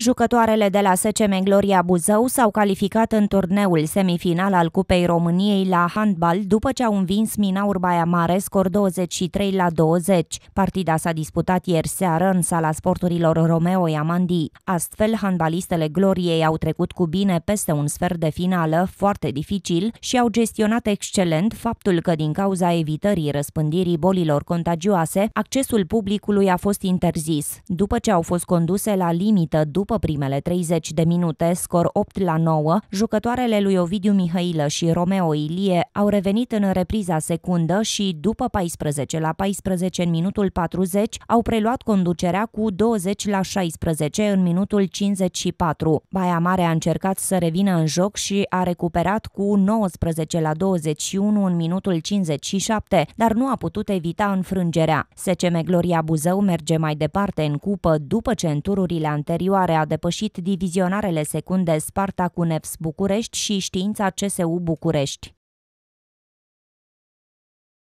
Jucătoarele de la SCM Gloria Buzău s-au calificat în turneul semifinal al Cupei României la handbal după ce au învins Minaur Baia Mare scor 23 la 20. Partida s-a disputat ieri seară în sala sporturilor Romeo Iamandi. Astfel, handbalistele Gloriei au trecut cu bine peste un sfert de finală, foarte dificil, și au gestionat excelent faptul că din cauza evitării răspândirii bolilor contagioase, accesul publicului a fost interzis. După ce au fost conduse la limită după după primele 30 de minute, scor 8 la 9, jucătoarele lui Ovidiu Mihailă și Romeo Ilie au revenit în repriza secundă și, după 14 la 14 în minutul 40, au preluat conducerea cu 20 la 16 în minutul 54. Baia Mare a încercat să revină în joc și a recuperat cu 19 la 21 în minutul 57, dar nu a putut evita înfrângerea. SCM Gloria Buzău merge mai departe în cupă după ce în tururile anterioare a depășit divizionarele secunde Sparta cu Nefs București și Știința CSU București.